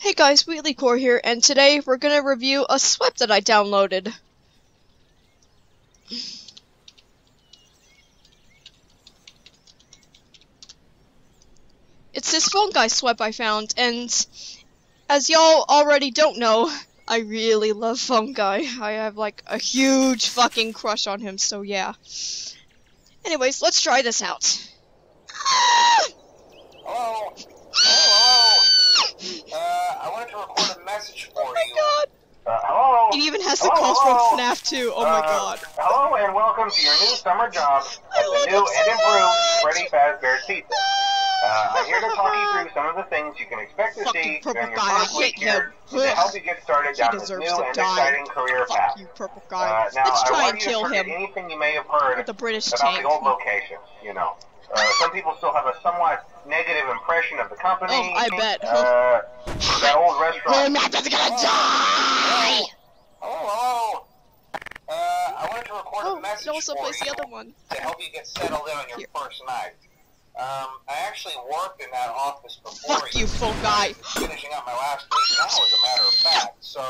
Hey guys, Wheatley Core here, and today we're gonna review a SWEP that I downloaded. It's this phone guy SWEP I found, and as y'all already don't know, I really love phone guy. I have like a huge fucking crush on him, so yeah. Anyways, let's try this out. Hello? Hello? Uh, I wanted to record a message for Oh my you. god! Uh, hello? It even has the Hello, calls hello? From FNAF 2. Oh my Uh, god. Hello and welcome to your new summer job at the new and improved. Freddy Fazbear's Pizza. Uh, I'm here to talk you through some of the things you can expect to Fucking see during your guy, first week him. here to help you get started He down this new and die. exciting career Fuck path. you, purple Uh, now, Let's try and kill him anything you may have heard with the British about tank. the old locations, you know. Uh, some people still have a somewhat negative impression of the company. Oh, I bet. Uh, that old Oh, restaurant. Matt is gonna die! Hello? Hello? Uh, I wanted to record a message it also you the other one. to help you get settled in on your Here. first night. Um, I actually worked in that office before Fuck you, phone guy. finishing up my last week now, as a matter of fact. So,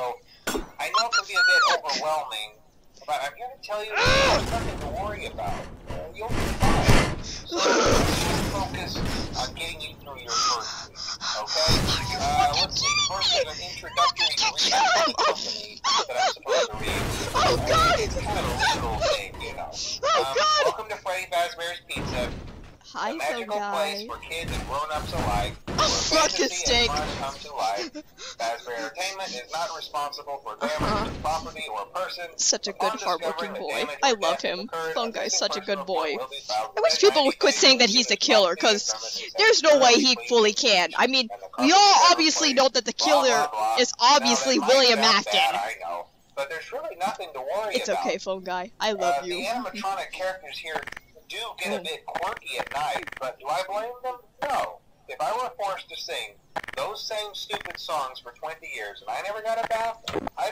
I know it can be a bit overwhelming, but I'm here to tell you there's nothing to worry about. Uh, you'll be fine. So, just focus on getting you through your first week, okay? Uh, let's see. First, there's an introductory brief company that I'm supposed to read. Oh, God. Fazbear's Pizza, Hi, a phone magical place guy. for kids and grown-ups alike. Fuck fantasy steak. come to life. Fazbear Entertainment is not responsible for damage Uh-huh. to property or person. Such a good, hardworking boy. I love him. Phone a guy's such a good boy. will be filed I wish people would quit saying that he's the the killer, cause there's no way he fully can. I mean, we all obviously know that the killer is obviously William Afton. bad, I know, but there's really nothing to worry It's about. okay, phone guy. I Uh, love The you. animatronic characters here do get a bit quirky at night, but do I blame them? No. If I were forced to sing those same stupid songs for 20 years and I never got a bath, I'd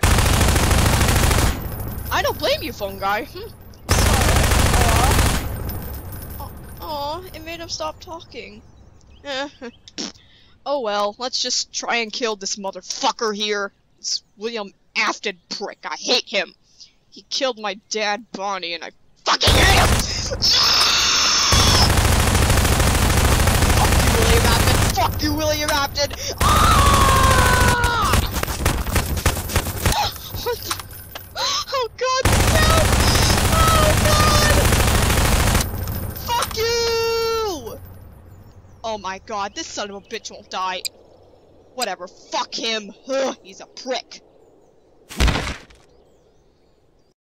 I don't blame you, phone guy. Hmm. Aw. Aw, it made him stop talking. Oh well, let's just try and kill this motherfucker here. It's William Afton prick. I hate him. He killed my dad, Bonnie, and I fucking hate him! Fuck you, William Afton! Fuck you, William Afton! Ah! Oh god, no! Oh god! Fuck you! Oh my god, this son of a bitch won't die. Whatever, fuck him. Ugh, he's a prick.